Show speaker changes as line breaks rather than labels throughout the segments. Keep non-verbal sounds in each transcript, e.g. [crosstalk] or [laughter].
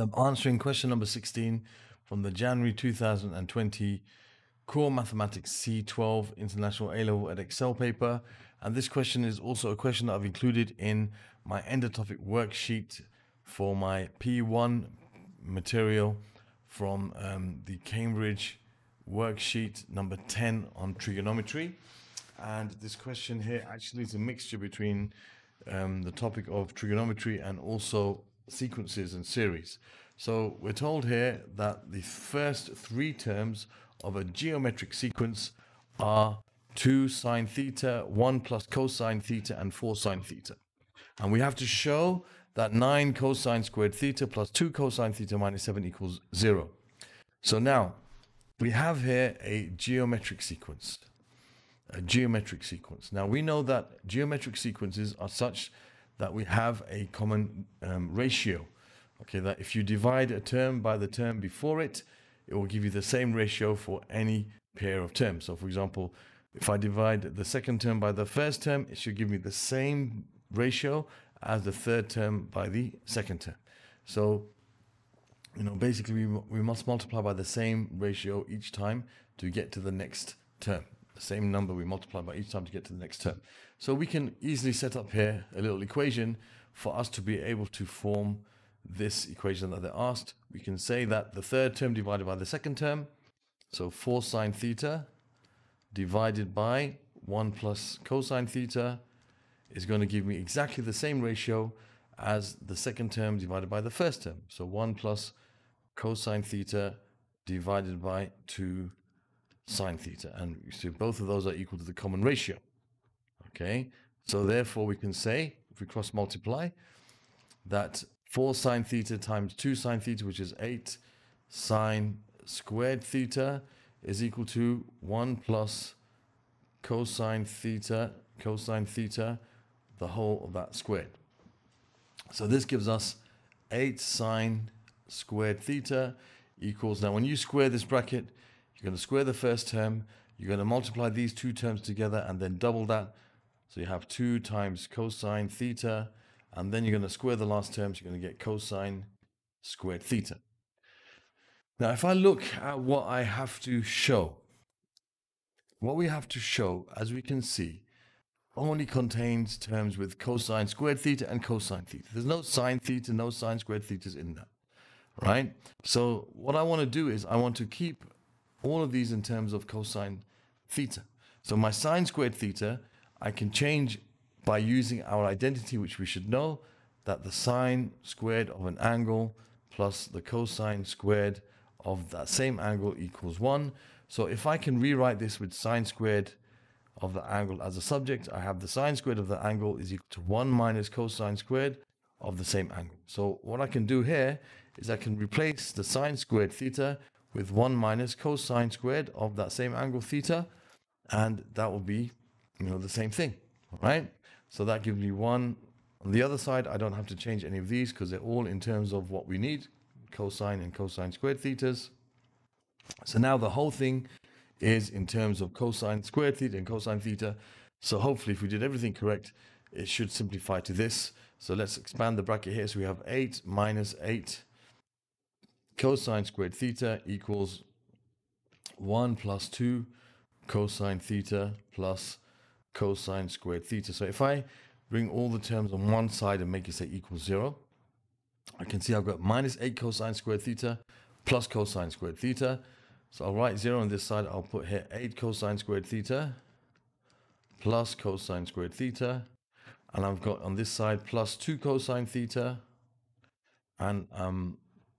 I'm answering question number 16 from the January 2020 Core Mathematics C12 International A-Level Edexcel paper. And this question is also a question that I've included in my end of topic worksheet for my P1 material from um, the Cambridge worksheet number 10 on trigonometry. And this question here actually is a mixture between um, the topic of trigonometry and also sequences and series. So we're told here that the first three terms of a geometric sequence are 2 sine theta, 1 plus cosine theta, and 4 sine theta. And we have to show that 9 cosine squared theta plus 2 cosine theta minus 7 equals 0. So now we have here a geometric sequence. A geometric sequence. Now we know that geometric sequences are such that we have a common um, ratio. Okay, that if you divide a term by the term before it, it will give you the same ratio for any pair of terms. So for example, if I divide the second term by the first term, it should give me the same ratio as the third term by the second term. So, you know, basically we, we must multiply by the same ratio each time to get to the next term. The same number we multiply by each time to get to the next term. So we can easily set up here a little equation for us to be able to form this equation that they're asked. We can say that the third term divided by the second term, so 4 sine theta divided by 1 plus cosine theta is going to give me exactly the same ratio as the second term divided by the first term. So 1 plus cosine theta divided by 2 sine theta. And you see both of those are equal to the common ratio. Okay, so therefore we can say, if we cross multiply, that 4 sine theta times 2 sine theta, which is 8 sine squared theta, is equal to 1 plus cosine theta, cosine theta, the whole of that squared. So this gives us 8 sine squared theta equals, now when you square this bracket, you're going to square the first term, you're going to multiply these two terms together and then double that. So you have 2 times cosine theta, and then you're going to square the last terms, you're going to get cosine squared theta. Now, if I look at what I have to show, what we have to show, as we can see, only contains terms with cosine squared theta and cosine theta. There's no sine theta, no sine squared thetas in that, right? So what I want to do is I want to keep all of these in terms of cosine theta. So my sine squared theta, I can change by using our identity, which we should know, that the sine squared of an angle plus the cosine squared of that same angle equals 1. So if I can rewrite this with sine squared of the angle as a subject, I have the sine squared of the angle is equal to 1 minus cosine squared of the same angle. So what I can do here is I can replace the sine squared theta with 1 minus cosine squared of that same angle theta, and that will be, you know, the same thing, right? So that gives me 1. On the other side, I don't have to change any of these because they're all in terms of what we need, cosine and cosine squared thetas. So now the whole thing is in terms of cosine squared theta and cosine theta. So hopefully if we did everything correct, it should simplify to this. So let's expand the bracket here. So we have 8 minus 8 cosine squared theta equals 1 plus 2 cosine theta plus cosine squared theta. So if I bring all the terms on one side and make it say equals 0, I can see I've got minus 8 cosine squared theta plus cosine squared theta. So I'll write 0 on this side. I'll put here 8 cosine squared theta plus cosine squared theta. And I've got on this side plus 2 cosine theta. And um,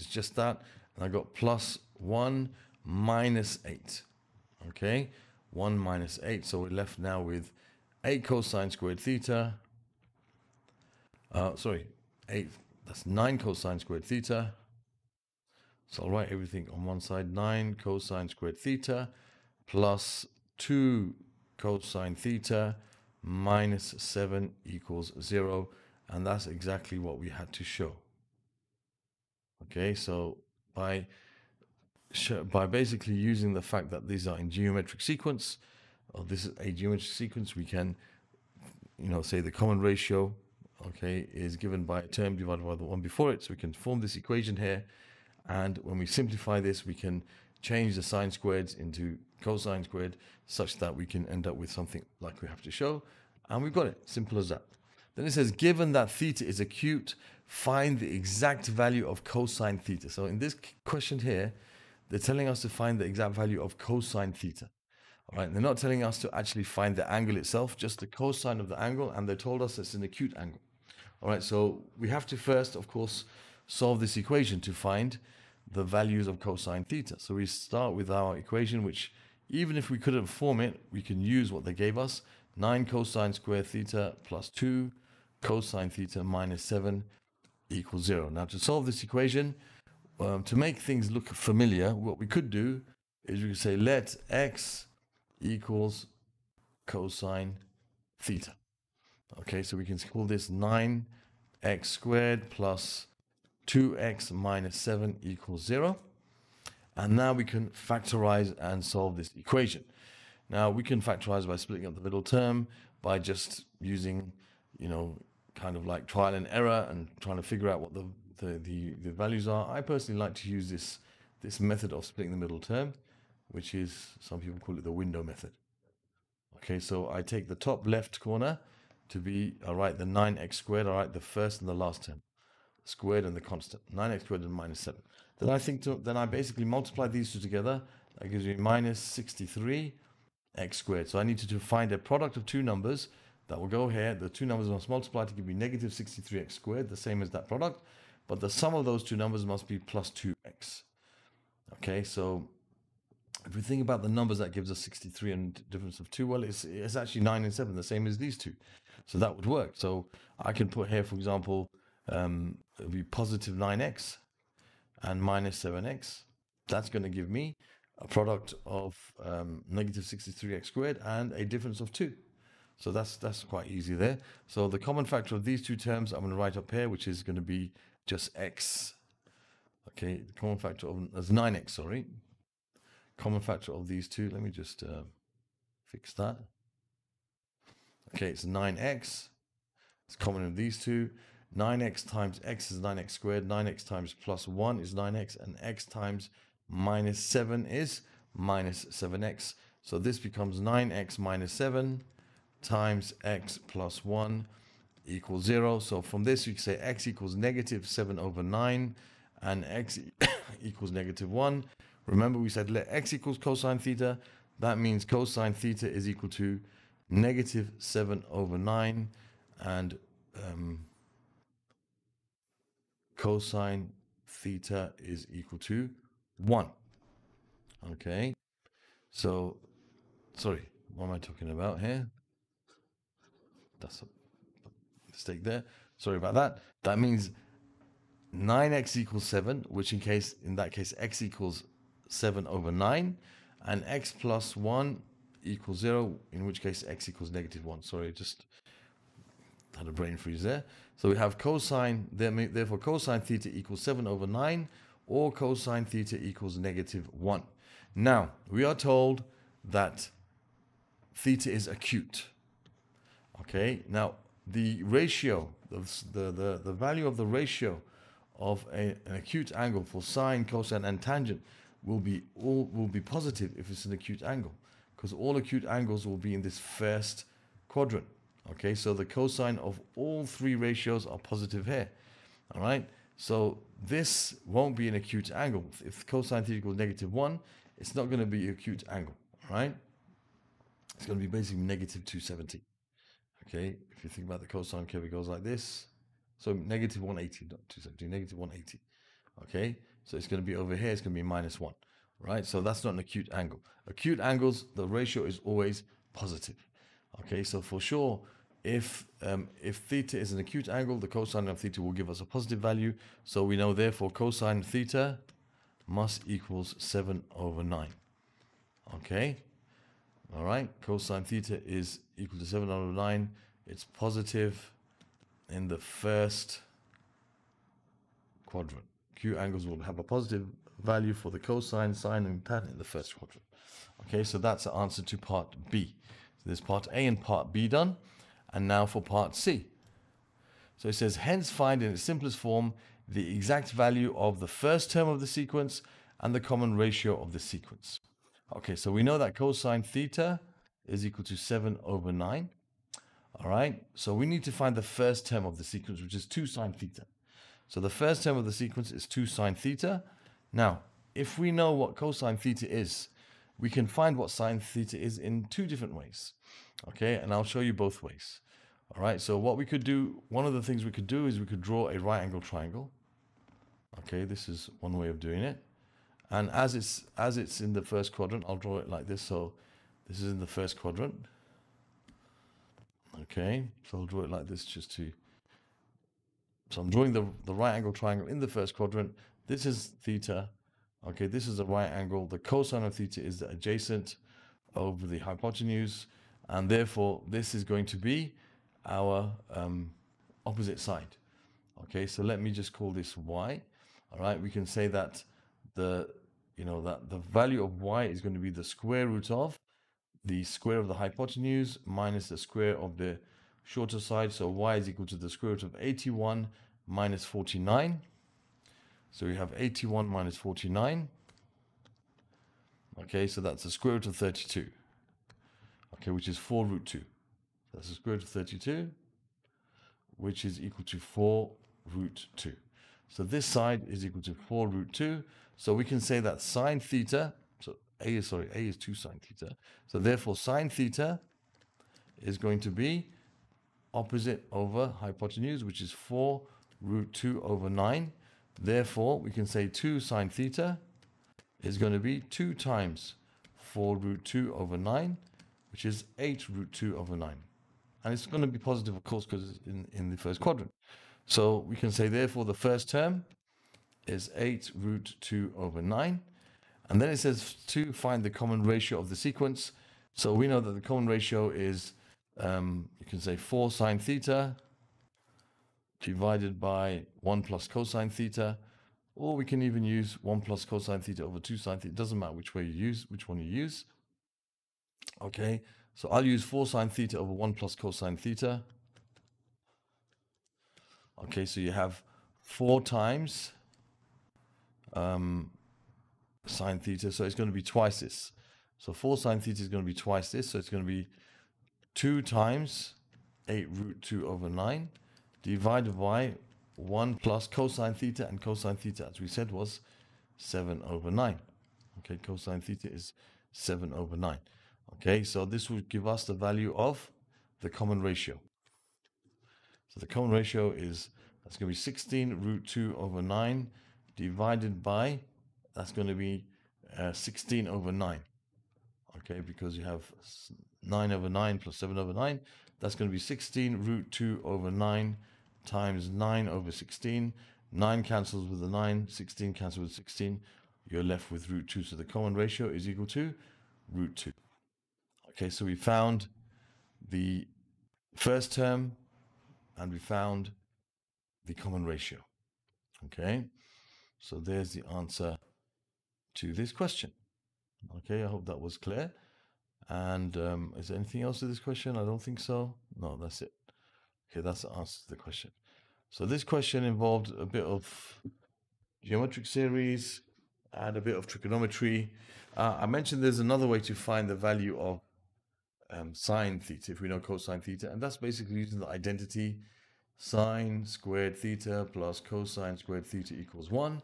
it's just that. And I've got plus 1 minus 8. Okay, 1 minus 8. So we're left now with 8 cosine squared theta. Uh, sorry, 8. That's 9 cosine squared theta so I'll write everything on one side. 9 cosine squared theta plus 2 cosine theta minus 7 equals 0. And that's exactly what we had to show. Okay, so by by basically using the fact that these are in geometric sequence, or this is a geometric sequence, we can, you know, say the common ratio okay, is given by a term divided by the one before it. So we can form this equation here. And when we simplify this, we can change the sine squared into cosine squared such that we can end up with something like we have to show. And we've got it, simple as that. Then it says, given that theta is acute, find the exact value of cosine theta. So in this question here, they're telling us to find the exact value of cosine theta. All right, they're not telling us to actually find the angle itself, just the cosine of the angle, and they told us it's an acute angle. All right, so we have to first, of course, solve this equation to find the values of cosine theta. So we start with our equation, which even if we couldn't form it, we can use what they gave us. 9 cosine square theta plus 2 cosine theta minus 7 equals 0. Now to solve this equation, um, to make things look familiar, what we could do is we could say let x equals cosine theta. Okay, so we can call this 9x squared plus 2x minus 7 equals 0. And now we can factorize and solve this equation. Now we can factorize by splitting up the middle term by just using, you know, kind of like trial and error and trying to figure out what the, the, the, the values are. I personally like to use this, this method of splitting the middle term, which is, some people call it the window method. Okay, so I take the top left corner to be, I write the 9x squared, I write the first and the last term, squared and the constant, 9x squared and minus 7. Then I think, to, then I basically multiply these two together, that gives me minus 63 x squared. So I need to find a product of two numbers that will go here. The two numbers must multiply to give me negative 63x squared, the same as that product. But the sum of those two numbers must be plus 2x. Okay, so if we think about the numbers that gives us 63 and difference of 2, well, it's, it's actually 9 and 7, the same as these two. So that would work. So I can put here, for example, um, it would be positive 9x and minus 7x. That's going to give me a product of um, negative 63x squared and a difference of 2. So that's that's quite easy there. So the common factor of these two terms I'm going to write up here, which is going to be just x. Okay, the common factor of as 9x, sorry. Common factor of these two, let me just uh, fix that. Okay, it's 9x. It's common of these two. 9x times x is 9x squared. 9x times plus 1 is 9x. And x times minus 7 is minus 7x. So this becomes 9x minus 7 times x plus 1 equals 0. So from this, you say x equals negative 7 over 9 and x [coughs] equals negative 1. Remember, we said let x equals cosine theta. That means cosine theta is equal to negative 7 over 9 and um, cosine theta is equal to 1. Okay, so, sorry, what am I talking about here? That's a mistake there. Sorry about that. That means 9x equals 7, which in case, in that case, x equals 7 over 9, and x plus 1 equals 0, in which case x equals negative 1. Sorry, just had a brain freeze there. So we have cosine, therefore cosine theta equals 7 over 9, or cosine theta equals negative 1. Now, we are told that theta is acute. Okay, now the ratio, the, the, the value of the ratio of a, an acute angle for sine, cosine, and tangent will be all will be positive if it's an acute angle, because all acute angles will be in this first quadrant. Okay, so the cosine of all three ratios are positive here. All right, so this won't be an acute angle. If cosine theta equals negative one, it's not going to be acute angle. Right? It's going to be basically negative 270. Okay, if you think about the cosine curve, it goes like this. So negative 180, not 270, negative 180. Okay, so it's going to be over here, it's going to be minus 1. Right, so that's not an acute angle. Acute angles, the ratio is always positive. Okay, so for sure, if um, if theta is an acute angle, the cosine of theta will give us a positive value. So we know therefore cosine theta must equals 7 over 9. Okay, all right, cosine theta is equal to 7 over 9. It's positive in the first quadrant. Q angles will have a positive value for the cosine, sine, and tan in the first quadrant. Okay, so that's the answer to part B. So there's part A and part B done. And now for part C. So it says, hence find in its simplest form the exact value of the first term of the sequence and the common ratio of the sequence. Okay, so we know that cosine theta is equal to 7 over 9. All right, so we need to find the first term of the sequence, which is 2 sine theta. So the first term of the sequence is 2 sine theta. Now, if we know what cosine theta is, we can find what sine theta is in two different ways. Okay, and I'll show you both ways. All right, so what we could do, one of the things we could do is we could draw a right angle triangle. Okay, this is one way of doing it. And as it's as it's in the first quadrant, I'll draw it like this. So this is in the first quadrant. Okay, so I'll draw it like this just to. So I'm drawing the, the right angle triangle in the first quadrant. This is theta. Okay, this is a right angle. The cosine of theta is the adjacent over the hypotenuse. And therefore, this is going to be our um, opposite side. Okay, so let me just call this y. All right, we can say that the you know that the value of y is going to be the square root of the square of the hypotenuse minus the square of the shorter side. So y is equal to the square root of 81 minus 49. So we have 81 minus 49. Okay, so that's the square root of 32. Okay, which is 4 root 2. That's the square root of 32, which is equal to 4 root 2. So this side is equal to 4 root 2. So we can say that sine theta, so A is, sorry, A is 2 sine theta. So therefore sine theta is going to be opposite over hypotenuse, which is 4 root 2 over 9. Therefore, we can say 2 sine theta is going to be 2 times 4 root 2 over 9, which is 8 root 2 over 9. And it's going to be positive, of course, because it's in, in the first quadrant. So we can say, therefore, the first term is 8 root 2 over 9. And then it says to find the common ratio of the sequence. So we know that the common ratio is, um, you can say 4 sine theta divided by 1 plus cosine theta. Or we can even use 1 plus cosine theta over 2 sine theta. It doesn't matter which way you use, which one you use. Okay, so I'll use 4 sine theta over 1 plus cosine theta. Okay, so you have 4 times um, sine theta, so it's going to be twice this. So 4 sine theta is going to be twice this, so it's going to be 2 times 8 root 2 over 9 divided by 1 plus cosine theta, and cosine theta, as we said, was 7 over 9. Okay, cosine theta is 7 over 9. Okay, so this would give us the value of the common ratio. So the common ratio is, that's going to be 16 root 2 over 9 divided by, that's going to be uh, 16 over 9. Okay, because you have 9 over 9 plus 7 over 9. That's going to be 16 root 2 over 9 times 9 over 16. 9 cancels with the 9, 16 cancels with 16. You're left with root 2. So the common ratio is equal to root 2. Okay, so we found the first term and we found the common ratio. Okay, so there's the answer to this question. Okay, I hope that was clear. And um, is there anything else to this question? I don't think so. No, that's it. Okay, that's the answer to the question. So this question involved a bit of geometric series and a bit of trigonometry. Uh, I mentioned there's another way to find the value of um, sine theta, if we know cosine theta, and that's basically using the identity sine squared theta plus cosine squared theta equals 1.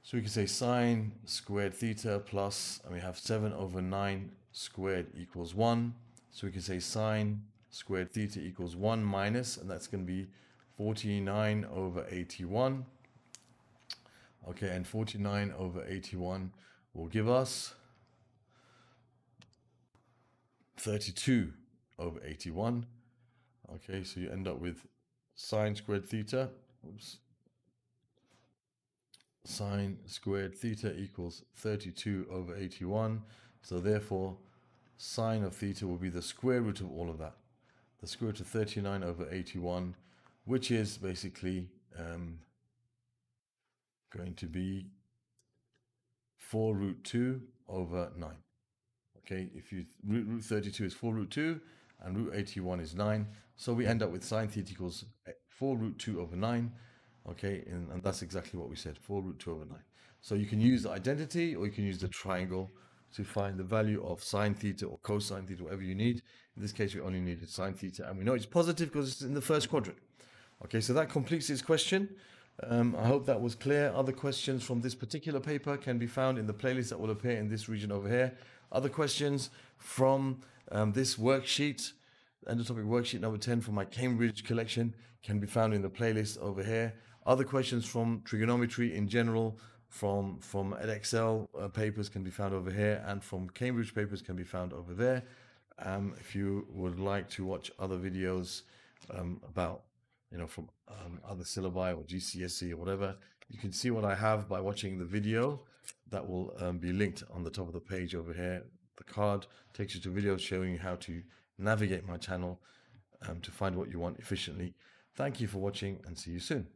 So we can say sine squared theta plus, and we have 7 over 9 squared equals 1. So we can say sine squared theta equals 1 minus, and that's going to be 49 over 81. Okay, and 49 over 81 will give us 32 over 81. Okay, so you end up with sine squared theta. Oops. Sine squared theta equals 32 over 81. So therefore, sine of theta will be the square root of all of that. The square root of 39 over 81, which is basically um, going to be 4 root 2 over 9. Okay, if you root, root 32 is 4 root 2 and root 81 is 9. So we end up with sine theta equals 4 root 2 over 9. Okay, and, and that's exactly what we said, 4 root 2 over 9. So you can use the identity or you can use the triangle to find the value of sine theta or cosine theta, whatever you need. In this case, we only needed sine theta, and we know it's positive because it's in the first quadrant. Okay, so that completes this question. Um, I hope that was clear. Other questions from this particular paper can be found in the playlist that will appear in this region over here. Other questions from um, this worksheet, endotopic worksheet number 10 from my Cambridge collection can be found in the playlist over here. Other questions from trigonometry in general, from from Edexcel uh, papers can be found over here, and from Cambridge papers can be found over there. Um, if you would like to watch other videos um, about, you know, from um, other syllabi or GCSE or whatever, you can see what I have by watching the video that will um, be linked on the top of the page over here. The card takes you to videos showing you how to navigate my channel um, to find what you want efficiently. Thank you for watching and see you soon.